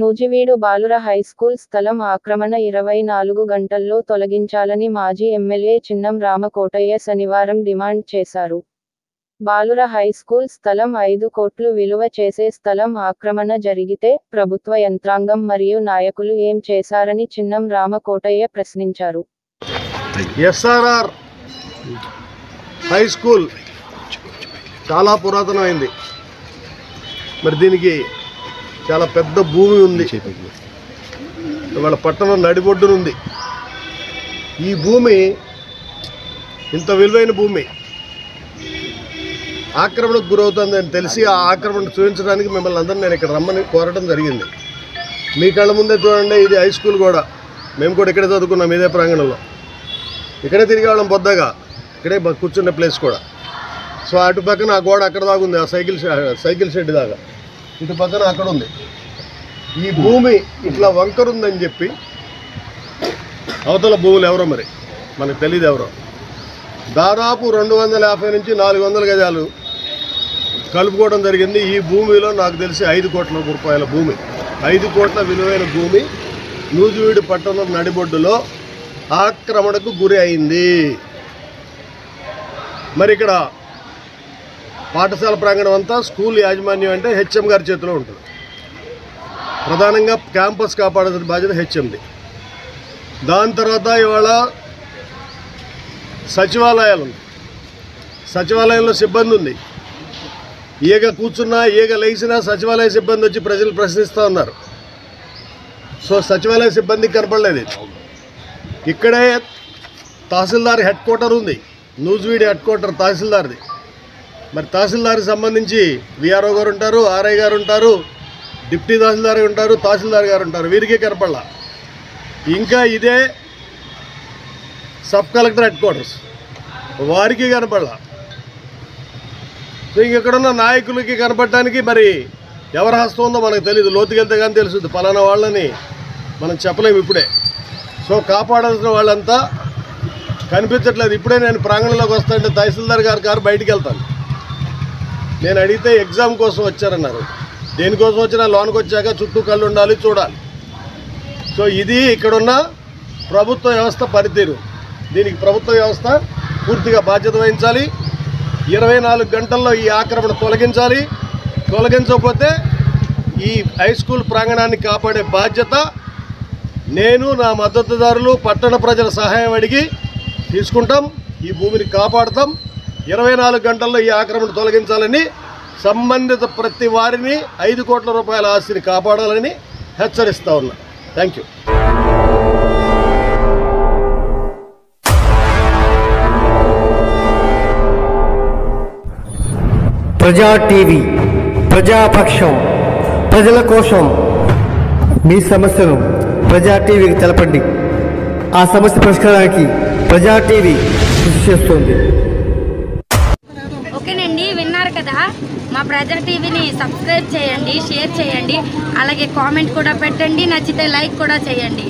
నూజివీడు బాలుర హైస్కూల్ స్థలం ఆక్రమణ ఇరవై నాలుగు గంటల్లో తొలగించాలని మాజీ ఎమ్మెల్యే చిన్నం రామకోటయ్య శనివారం డిమాండ్ చేశారు. బాలుర హైస్కూల్ స్థలం ఐదు కోట్లు విలువ చేసే స్థలం ఆక్రమణ జరిగితే ప్రభుత్వ యంత్రాంగం మరియు నాయకులు ఏం చేశారని చిన్నం రామకోటయ్య ప్రశ్నించారు. ఎస్ఆర్ఆర్ హై స్కూల్ చాలా పురాతనమైంది. మరి దీనికి చాలా పెద్ద భూమి ఉంది. వాళ్ళ పట్టణం నడిబొడ్డునుంది ఈ భూమి ఇంత విలువైన భూమి. ఆక్రమణకు గురవుతుందని తెలిసి ఆ ఆక్రమణ చూపించడానికి మిమ్మల్ని అందరినీ నేను ఇక్కడ రమ్మని కోరడం జరిగింది. మీ కళ్ళ ముందే చూడండి ఇది హై స్కూల్ కూడా మేము కూడా ఇక్కడే చదువుకున్నాం ఇదే ప్రాంగణంలో. ఇక్కడే తిరిగి వాళ్ళం బొద్దగా. ఇక్కడే బ- కూర్చునే ప్లేస్ కూడా. సో అటు పక్కన ఆ గోడ అక్కడ దాకా ఉంది ఆ సైకిల్ సైకిల్ షెడ్ దాకా. ఇటు పక్కన అక్కడ ఉంది. ఈ భూమి ఇట్లా వంకరుందని చెప్పి అవతల భూములు ఎవరో మరి? మనకు తెలియదు ఎవరో. దాదాపు రెండు వందల యాభై నుంచి నాలుగు వందల గజాలు కలుపుకోవడం జరిగింది. ఈ భూమిలో నాకు తెలిసి ఐదు కోట్ల రూపాయల భూమి. ఐదు కోట్ల విలువైన భూమి నూజివీడు పట్టణం నడిబొడ్డులో ఆక్రమణకు గురి అయింది. మరి ఇక్కడ పాఠశాల ప్రాంగణం అంతా స్కూల్ యాజమాన్యం అంటే హెచ్ఎం గారి చేతిలో ఉంటుంది. ప్రధానంగా క్యాంపస్ కాపాడాల్సిన బాధ్యత హెచ్ఎంది. దాని తర్వాత ఇవాళ సచివాలయాలు సచివాలయంలో సిబ్బంది ఉంది. ఈగ కూర్చున్నా ఈగ లేచినా సచివాలయ సిబ్బంది వచ్చి ప్రజలు ప్రశ్నిస్తూ ఉన్నారు. సో సచివాలయ సిబ్బందికి కనపడలేదు ఇక్కడే తహసీల్దార్ హెడ్ క్వార్టర్ ఉంది. నూజివీడి హెడ్ క్వార్టర్ తహసీల్దార్ది. మరి తహసీల్దార్కి సంబంధించి విఆర్ఓ గారు ఉంటారు ఆర్ఐ గారు ఉంటారు డిప్యూటీ తహసీల్దార్ ఉంటారు తహసీల్దార్ గారు ఉంటారు. వీరికే కనపడాల. ఇంకా ఇదే సబ్ కలెక్టర్ హెడ్ క్వార్టర్స్. వారికి కనపడాల. సో ఇంకెక్కడున్న నాయకులకి కనపడటానికి మరి ఎవరి హస్తం ఉందో మనకు తెలియదు లోతుకెళ్తే కానీ తెలుస్తుంది. పలానా వాళ్ళని మనం చెప్పలేము ఇప్పుడే. సో కాపాడాల్సిన వాళ్ళంతా కనిపించట్లేదు. ఇప్పుడే నేను ప్రాంగణంలోకి వస్తాంటే తహసీల్దార్ గారు గారు బయటికి వెళ్తాను. నేను అడిగితే ఎగ్జామ్ కోసం వచ్చారన్నారు. దేనికోసం వచ్చినా లోన్కి వచ్చాక చుట్టూ కళ్ళు ఉండాలి చూడాలి. సో ఇది ఇక్కడున్న ప్రభుత్వ వ్యవస్థ పనితీరు దీనికి ప్రభుత్వ వ్యవస్థ పూర్తిగా బాధ్యత వహించాలి. ఇరవై నాలుగు గంటల్లో ఈ ఆక్రమణ తొలగించాలి. తొలగించకపోతే ఈ హై స్కూల్ ప్రాంగణాన్ని కాపాడే బాధ్యత నేను నా మద్దతుదారులు పట్టణ ప్రజల సహాయం అడిగి తీసుకుంటాం. ఈ భూమిని కాపాడుతాం. ఇరవై నాలుగు గంటల్లో ఈ ఆక్రమణ తొలగించాలని సంబంధిత ప్రతి వారిని ఐదు కోట్ల రూపాయల ఆస్తిని కాపాడాలని హెచ్చరిస్తా ఉన్నా. థ్యాంక్ యూ ప్రజా టీవీ ప్రజాపక్షం ప్రజల కోసం మీ సమస్యను ప్రజా టీవీకి తెలపండి. ఆ సమస్య పరిష్కారానికి ప్రజా టీవీ కృషి చేస్తుంది. ఓకేనండి కదా మా ప్రజా టీవీని సబ్స్క్రైబ్ చేయండి షేర్ చేయండి అలాగే కామెంట్ కూడా పెట్టండి నచ్చితే లైక్ కూడా చేయండి.